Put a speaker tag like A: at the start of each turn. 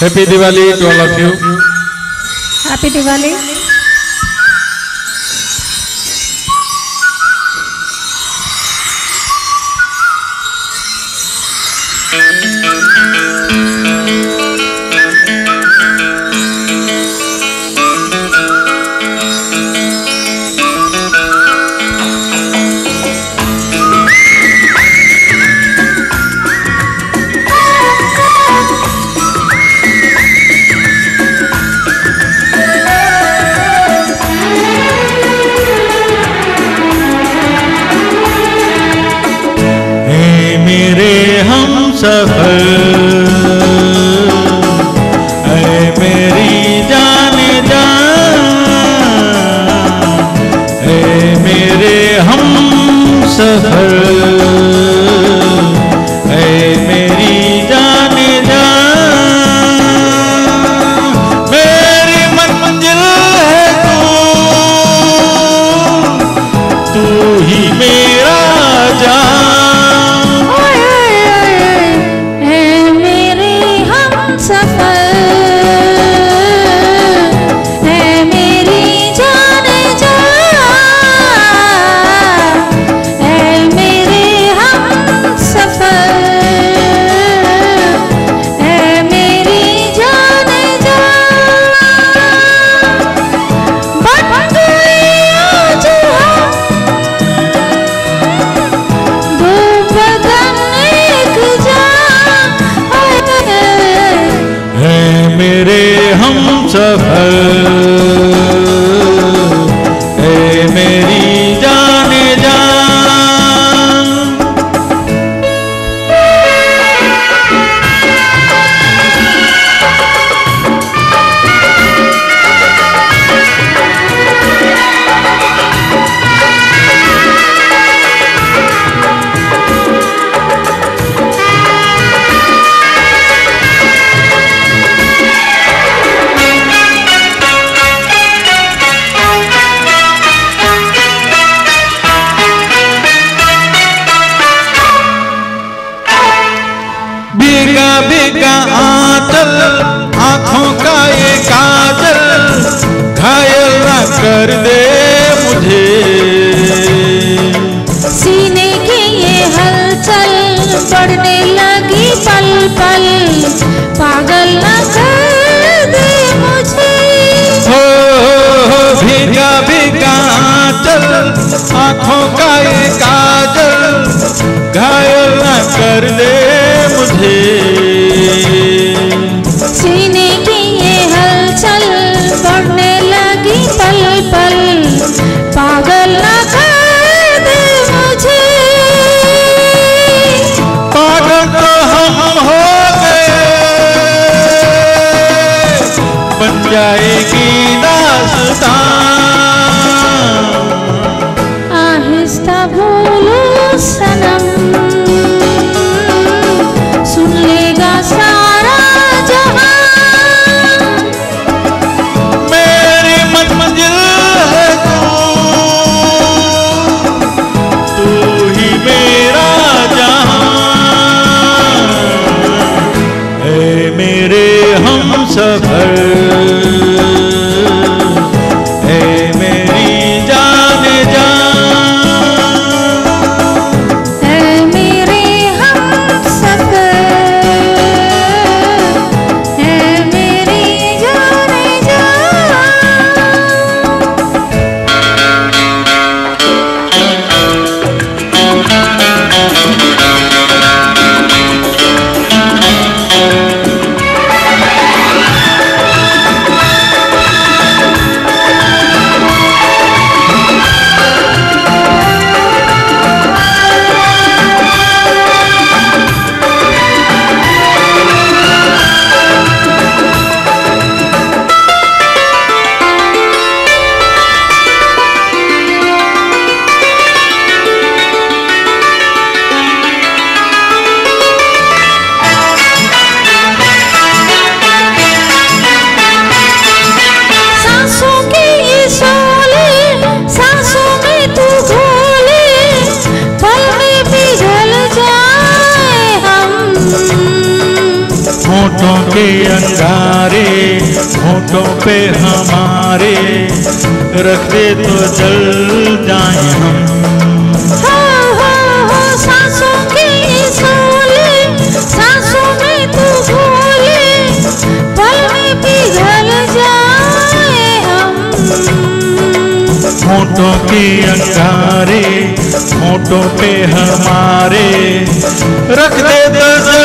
A: Happy Diwali to all of you. Happy Diwali. सफल सफल बिका बिका आतल आंखों का ये काजल घायल ना कर दे मुझे
B: सीने की ये हलचल बढ़ने
A: जाएगी दास्तां
B: आहिस्ता भूल
A: तो अंगारे होठों पे हमारे रख दे तो जल जाए हम
B: हो, की
A: अंगारे होठों पे हमारे रख दे तो